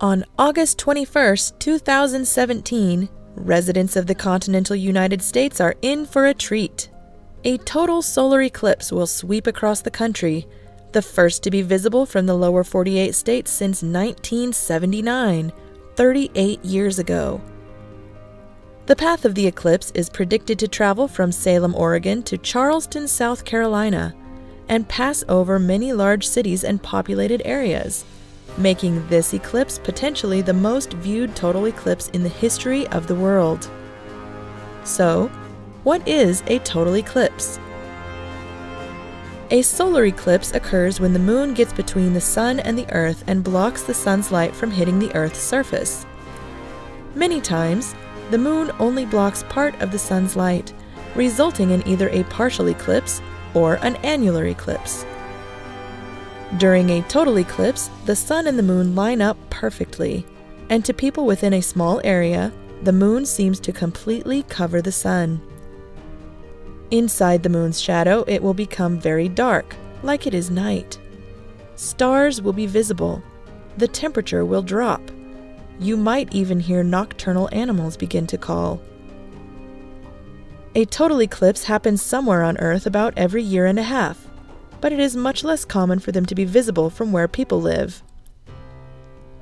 On August 21, 2017, residents of the continental United States are in for a treat. A total solar eclipse will sweep across the country, the first to be visible from the lower 48 states since 1979, 38 years ago. The path of the eclipse is predicted to travel from Salem, Oregon to Charleston, South Carolina, and pass over many large cities and populated areas, making this eclipse potentially the most viewed total eclipse in the history of the world. So, what is a total eclipse? A solar eclipse occurs when the moon gets between the sun and the earth and blocks the sun's light from hitting the earth's surface. Many times, the moon only blocks part of the sun's light, resulting in either a partial eclipse or an annular eclipse. During a total eclipse, the sun and the moon line up perfectly, and to people within a small area, the moon seems to completely cover the sun. Inside the moon's shadow, it will become very dark, like it is night. Stars will be visible. The temperature will drop. You might even hear nocturnal animals begin to call. A total eclipse happens somewhere on Earth about every year and a half, but it is much less common for them to be visible from where people live.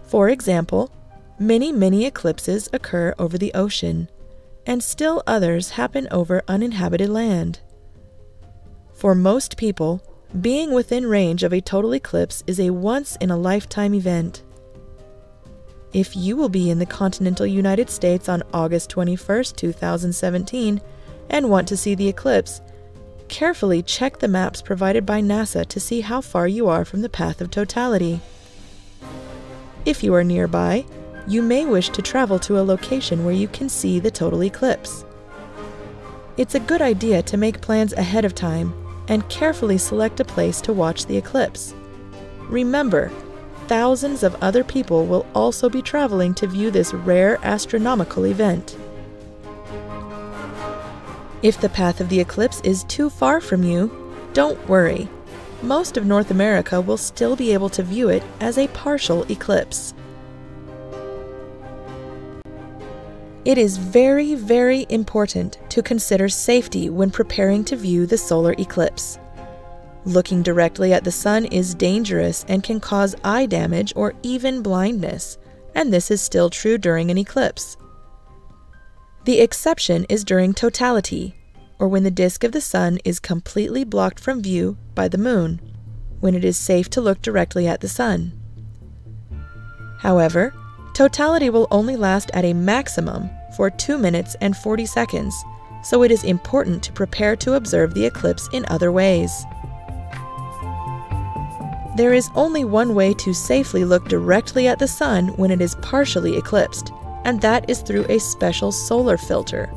For example, many many eclipses occur over the ocean and still others happen over uninhabited land. For most people, being within range of a total eclipse is a once in a lifetime event. If you will be in the continental United States on August 21, 2017, and want to see the eclipse, carefully check the maps provided by NASA to see how far you are from the path of totality. If you are nearby, you may wish to travel to a location where you can see the total eclipse. It's a good idea to make plans ahead of time and carefully select a place to watch the eclipse. Remember, thousands of other people will also be traveling to view this rare astronomical event. If the path of the eclipse is too far from you, don't worry. Most of North America will still be able to view it as a partial eclipse. It is very, very important to consider safety when preparing to view the solar eclipse. Looking directly at the sun is dangerous and can cause eye damage or even blindness, and this is still true during an eclipse. The exception is during totality, or when the disk of the sun is completely blocked from view by the moon, when it is safe to look directly at the sun. However, totality will only last at a maximum for 2 minutes and 40 seconds, so it is important to prepare to observe the eclipse in other ways. There is only one way to safely look directly at the sun when it is partially eclipsed, and that is through a special solar filter.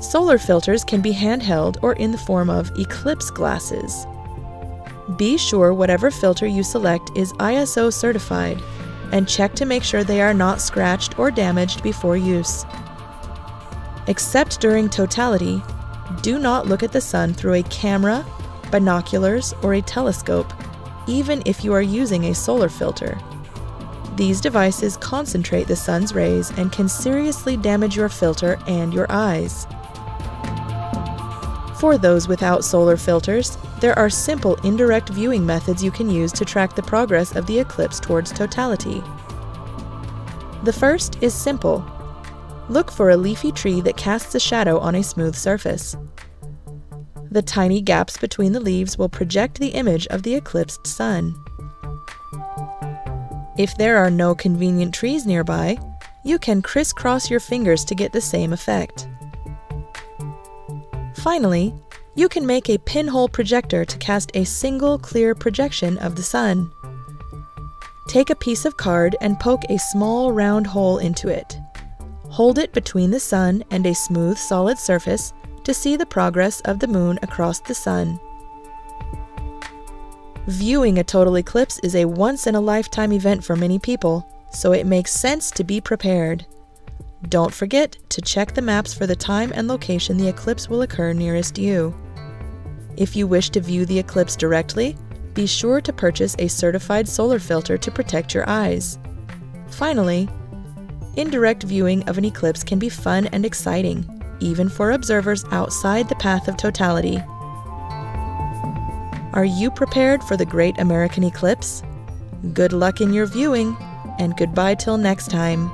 Solar filters can be handheld or in the form of eclipse glasses. Be sure whatever filter you select is ISO certified and check to make sure they are not scratched or damaged before use. Except during totality, do not look at the sun through a camera, binoculars, or a telescope, even if you are using a solar filter. These devices concentrate the sun's rays and can seriously damage your filter and your eyes. For those without solar filters, there are simple indirect viewing methods you can use to track the progress of the eclipse towards totality. The first is simple. Look for a leafy tree that casts a shadow on a smooth surface. The tiny gaps between the leaves will project the image of the eclipsed sun. If there are no convenient trees nearby, you can crisscross your fingers to get the same effect. Finally, you can make a pinhole projector to cast a single clear projection of the sun. Take a piece of card and poke a small round hole into it. Hold it between the sun and a smooth solid surface to see the progress of the moon across the sun. Viewing a total eclipse is a once in a lifetime event for many people, so it makes sense to be prepared. Don't forget to check the maps for the time and location the eclipse will occur nearest you. If you wish to view the eclipse directly, be sure to purchase a certified solar filter to protect your eyes. Finally, indirect viewing of an eclipse can be fun and exciting, even for observers outside the path of totality. Are you prepared for the great American eclipse? Good luck in your viewing, and goodbye till next time.